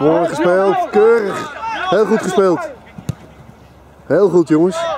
Mooi gespeeld. Keurig. Heel goed gespeeld. Heel goed jongens.